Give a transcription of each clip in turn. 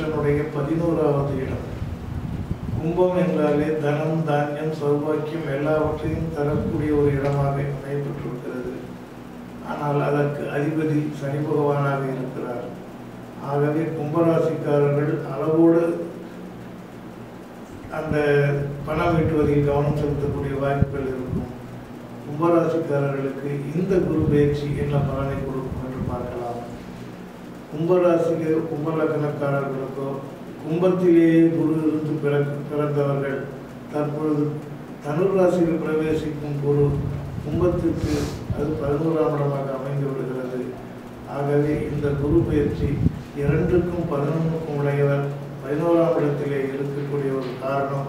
புருஷனுடைய பதினோராவது இடம். கும்பம் என்றாலே தனம் தானியம் சௌபாக்கியம் எல்லாவற்றையும் தரக்கூடிய ஒரு இடமாக அமையப்பட்டிருக்கிறது ஆனால் அதற்கு அதிபதி சனி பகவானாக இருக்கிறார். ஆகவே கும்பராசிக்காரர்கள் அளவோடு அந்த பணம் ஈட்டுவதில் கவனம் செலுத்தக்கூடிய வாய்ப்புகள் இருக்கும். கும்பராசிக்காரர்களுக்கு இந்த குரு பயிற்சி என்ன பலனை கொடுக்கும்? கும்பராசிக்கு கும்பலக்கணக்காரர்களுக்கோ கும்பத்திலேயே குரு இருந்து பிற பிறந்தவர்கள் தற்பொழுது தனுர் ராசியில் பிரவேசிக்கும் குரு கும்பத்திற்கு அது பதினோராம் இடமாக அமைந்து விடுகிறது. ஆகவே இந்த குரு பயிற்சி இரண்டுக்கும் பதினொன்றுக்கும் உடையவர் பதினோராம் இடத்திலே இருக்கக்கூடிய ஒரு காரணம்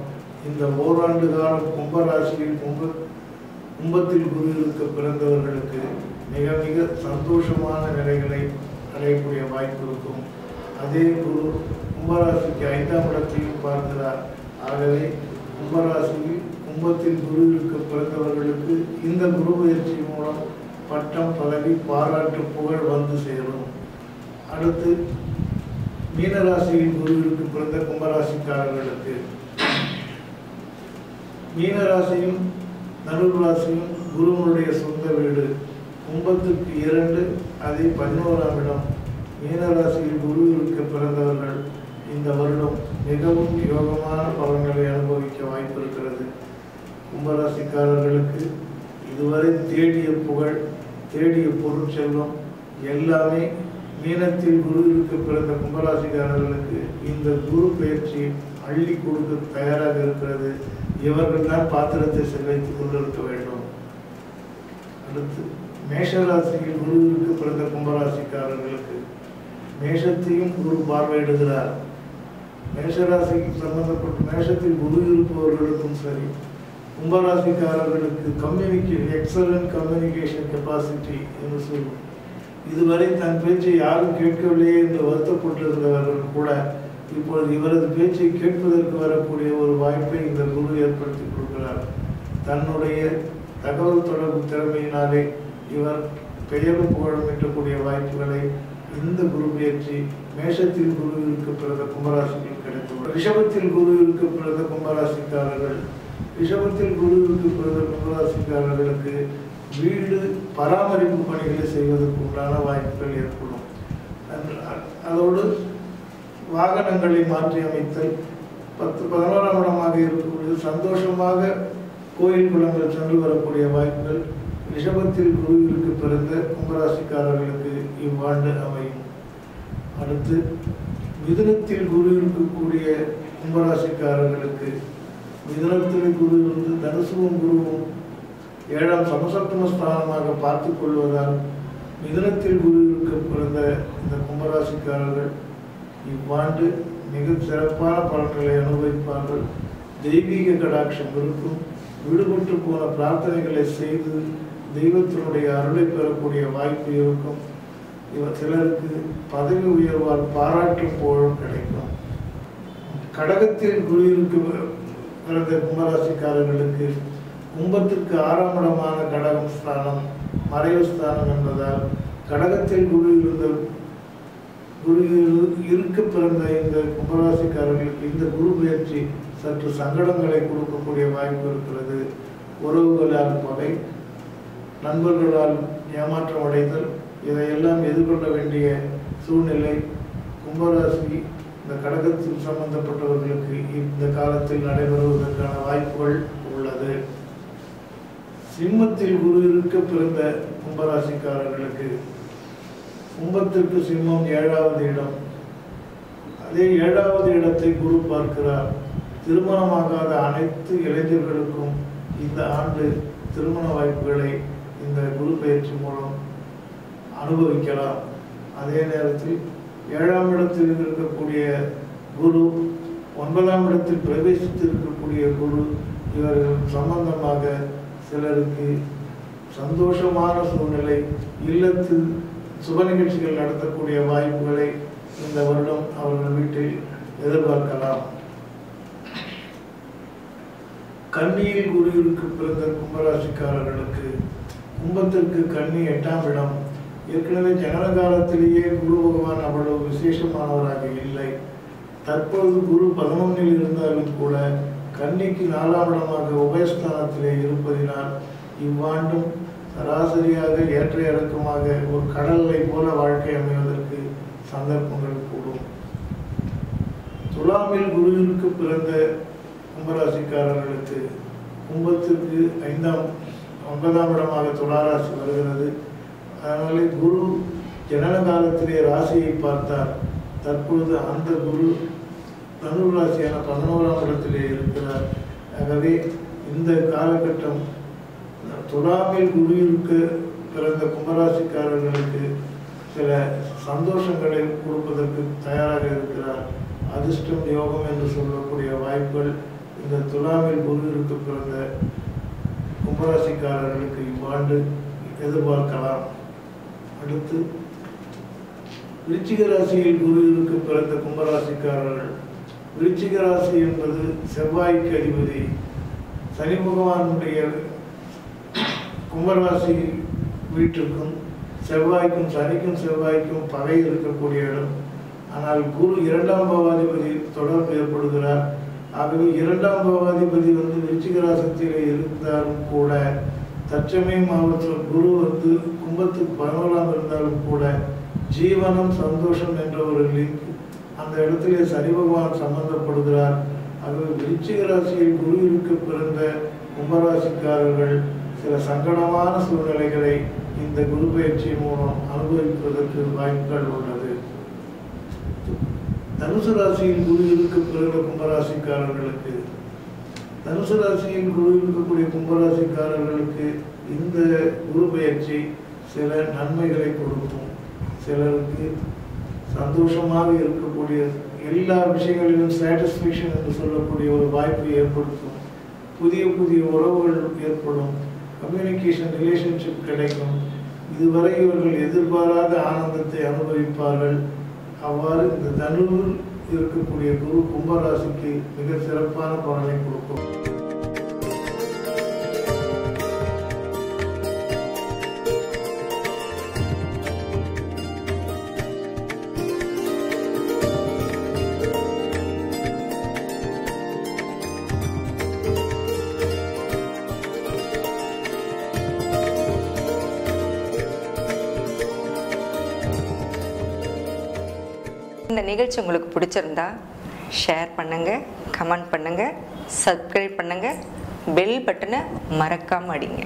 இந்த ஓராண்டு காலம் கும்பராசியில் கும்ப கும்பத்தில் குரு இருக்க பிறந்தவர்களுக்கு மிக மிக சந்தோஷமான நிலைகளை அடையக்கூடிய வாய்ப்பு இருக்கும். அதே குரு கும்பராசிக்கு ஐந்தாம் இடத்தையும் பார்க்கிறார். ஆகவே கும்பராசி கும்பத்தில் குருவிற்கு பிறந்தவர்களுக்கு இந்த குரு பயிற்சி மூலம் பட்டம் பதவி பாராட்டு புகழ் வந்து சேரும். அடுத்து மீனராசியின் குருவிற்கு பிறந்த கும்பராசிக்காரர்களுக்கு. மீனராசியும் தனுர் ராசியும் குருவனுடைய சொந்த வீடு. கும்பத்துக்கு இரண்டு அதே பதினோராம் இடம். மீனராசியில் குரு இருக்க பிறந்தவர்கள் இந்த வருடம் மிகவும் யோகமான பலன்களை அனுபவிக்க வாய்ப்பு இருக்கிறது கும்பராசிக்காரர்களுக்கு இதுவரை தேடிய புகழ் தேடிய பொருட்செல்வம் எல்லாமே மீனத்தில் குரு இருக்க பிறந்த கும்பராசிக்காரர்களுக்கு இந்த குரு பயிற்சி அள்ளி கொடுக்க தயாராக இருக்கிறது. இவர்கள் தான் பாத்திரத்தை செல்வைத்துக் கொண்டிருக்க வேண்டும். அடுத்து மேஷராசியில் குரு பிறந்த கும்பராசிக்காரர்களுக்கு மேஷத்தையும் குரு பார்வையிடுகிறார். மேஷராசிக்கு சம்பந்தப்பட்ட மேஷத்தில் குரு இருப்பவர்களுக்கும் சரி கும்பராசிக்காரர்களுக்கு கம்யூனிகே எக்ஸலன்ட் கம்யூனிகேஷன் கெப்பாசிட்டி என்று சொல்லும். இதுவரை தன் பேச்சை யாரும் கேட்கவில்லையே என்று வருத்தப்பட்டிருந்தவர்கள் கூட இப்பொழுது இவரது பேச்சை கேட்பதற்கு வரக்கூடிய ஒரு வாய்ப்பை இந்த குரு ஏற்படுத்தி கொடுக்கிறார். தன்னுடைய தகவல் தொடர்பு திறமையினாலே இவர் பெயரும் புகழும் பெற்றக்கூடிய வாய்ப்புகளை இந்த குரு பயிற்சி மேஷத்தில் குரு இருக்கப்பிறந்த கும்பராசிக்கு கிடைக்கும். ரிஷபத்தில் குரு இருக்கப்பிறந்த கும்பராசிக்காரர்கள் ரிஷபத்தில் குரு இருக்க பிறந்த கும்பராசிக்காரர்களுக்கு வீடு பராமரிப்பு பணிகளை செய்வதற்கு உண்டான வாய்ப்புகள் ஏற்படும். அன்று- அதோடு வாகனங்களை மாற்றி அமைத்தல் பத்து பதினோராம் இடமாக இருக்கக்கூடிய சந்தோஷமாக கோயில் குளங்கள் சென்று வரக்கூடிய வாய்ப்புகள் ரிஷபத்தில் குருவிற்கு பிறந்த கும்பராசிக்காரர்களுக்கு இவ்வாண்டு அமையும். அடுத்து மிதுனத்தில் குரு இருக்கக்கூடிய கும்பராசிக்காரர்களுக்கு மிதுனத்தில் குரு இருந்து தனுசுவும் குருவும் ஏழாம் சமசப்தம ஸ்தானமாக பார்த்து கொள்வதால் மிதுனத்தில் குருவிற்கு பிறந்த இந்த கும்பராசிக்காரர்கள் இவ்வாண்டு மிக சிறப்பான பலன்களை அனுபவிப்பார்கள். தெய்வீக கடாட்சம் இருக்கும். விடுபட்டு போன பிரார்த்தனைகளை செய்து தெய்வத்தினுடைய அருளை பெறக்கூடிய வாய்ப்பு இருக்கும். இவர் சிலருக்கு பதவி உயர்வால் பாராட்டும் புகழும் கிடைக்கும். கடகத்தில் குளிருக்கு பிறந்த கும்பராசிக்காரர்களுக்கு கும்பத்திற்கு ஆறாம் இடமான கடகம் ஸ்தானம் மறைவு ஸ்தானம் என்பதால் கடகத்தில் குரு இருந்த குரு இருக்க பிறந்த இந்த கும்பராசிக்காரர்களுக்கு இந்த குரு பயிற்சி சற்று சங்கடங்களை கொடுக்கக்கூடிய வாய்ப்பு இருக்கிறது. உறவுகளால் பகை நண்பர்களால் ஏமாற்றம் அடைதல் இதையெல்லாம் எதிர்கொள்ள வேண்டிய சூழ்நிலை கும்பராசி இந்த கடகத்தில் சம்பந்தப்பட்டவர்களுக்கு இந்த காலத்தில் நடைபெறுவதற்கான வாய்ப்புகள் உள்ளது. சிம்மத்தில் குரு இருக்க பிறந்த கும்பராசிக்காரர்களுக்கு கும்பத்திற்கு சிம்மம் ஏழாவது இடம். அதே ஏழாவது இடத்தை குரு பார்க்கிறார். திருமணமாகாத அனைத்து இளைஞர்களுக்கும் இந்த ஆண்டு திருமண வாய்ப்புகளை இந்த குரு பயிற்சி மூலம் அனுபவிக்கலாம். அதே நேரத்தில் ஏழாம் இடத்தில் இருக்கக்கூடிய குரு ஒன்பதாம் இடத்தில் பிரவேசித்து இருக்கக்கூடிய குரு இவர்கள் சம்பந்தமாக சிலருக்கு சந்தோஷமான சூழ்நிலை இல்லத்தில் சுப நிகழ்ச்சிகள் நடத்தக்கூடிய வாய்ப்புகளை இந்த வருடம் அவர்கள் வீட்டில் எதிர்பார்க்கலாம். கண்ணியில் குருவிற்கு பிறந்த கும்பராசிக்காரர்களுக்கு கும்பத்திற்கு கண்ணி எட்டாம் இடம். ஏற்கனவே ஜனன காலத்திலேயே குரு பகவான் அவ்வளவு விசேஷமானவராக இல்லை. தற்பொழுது குரு பதினொன்னில் இருந்தாலும் கூட கன்னிக்கு நாலாம் இடமாக உபயஸ்தானத்திலே இருப்பதினால் இவ்வாண்டும் சராசரியாக ஏற்ற இறக்கமாக ஒரு கடலை போல வாழ்க்கை அமைவதற்கு சந்தர்ப்பங்கள் கூடும். துலாமில் குருவிற்கு பிறந்த கும்பராசிக்காரர்களுக்கு கும்பத்திற்கு ஐந்தாம் ஒன்பதாம் இடமாக துளாராசி வருகிறது. அதனாலே குரு ஜனன காலத்திலே ராசியை பார்த்தார். தற்பொழுது அந்த குரு தனு ராசியான பதினோராம் இடத்திலே இருக்கிறார். ஆகவே இந்த காலகட்டம் துலாமில் குருவிற்கு பிறந்த கும்பராசிக்காரர்களுக்கு சில சந்தோஷங்களை கொடுப்பதற்கு தயாராக இருக்கிறார். அதிர்ஷ்டம் யோகம் என்று சொல்லக்கூடிய வாய்ப்புகள் இந்த துலாமில் குருவிற்கு பிறந்த கும்பராசிக்காரர்களுக்கு இவ்வாண்டு எதிர்பார்க்கலாம். அடுத்து விருச்சிக ராசியில் குருவிற்கு பிறந்த கும்பராசிக்காரர்கள். விருச்சிக ராசி என்பது செவ்வாய்க்கு அதிபதி. சனி பகவானுடைய கும்பராசி வீட்டிற்கும் செவ்வாய்க்கும் சனிக்கும் செவ்வாய்க்கும் பகை இருக்கக்கூடிய இடம். ஆனால் குரு இரண்டாம் பாவாதிபதி தொடர்பு ஏற்படுகிறார். ஆகவே இரண்டாம் பாவாதிபதி வந்து விருச்சிகராசத்தில் இருந்தாலும் கூட தற்சமயம் மாவட்டத்தில் குரு வந்து கும்பத்துக்கு பதினோராம் இருந்தாலும் கூட ஜீவனம் சந்தோஷம் என்ற ஒரு லிங்க் அந்த இடத்துல சனி பகவான் சம்பந்தப்படுகிறார். ஆகவே விருச்சிக ராசியில் பிறந்த கும்பராசிக்காரர்கள் சில சங்கடமான சூழ்நிலைகளை இந்த குரு பயிற்சி மூலம் அனுபவிப்பதற்கு வாய்ப்புகள் உள்ளன தனுசு ராசியில் குரு இருக்க கும்பராசிக்காரர்களுக்கு தனுசு ராசியில் குரு இருக்கக்கூடிய கும்பராசிக்காரர்களுக்கு இந்த குரு பயிற்சி சில நன்மைகளை கொடுக்கும். சிலருக்கு சந்தோஷமாக இருக்கக்கூடிய எல்லா விஷயங்களிலும் சாட்டிஸ்ஃபேக்ஷன் என்று சொல்லக்கூடிய ஒரு வாய்ப்பை ஏற்படுத்தும். புதிய புதிய உறவுகள் ஏற்படும். கம்யூனிகேஷன் ரிலேஷன்ஷிப் கிடைக்கும். இதுவரை இவர்கள் எதிர்பாராத ஆனந்தத்தை அனுபவிப்பார்கள். அவ்வாறு இந்த தனுவில் இருக்கக்கூடிய குரு கும்பராசிக்கு மிக சிறப்பான பலனை கொடுக்கும். இந்த நிகழ்ச்சி உங்களுக்கு பிடிச்சிருந்தா ஷேர் பண்ணுங்க கமெண்ட் பண்ணுங்க சப்ஸ்கிரைப் பண்ணுங்க பெல் பட்டனை மறக்காம அடிங்க.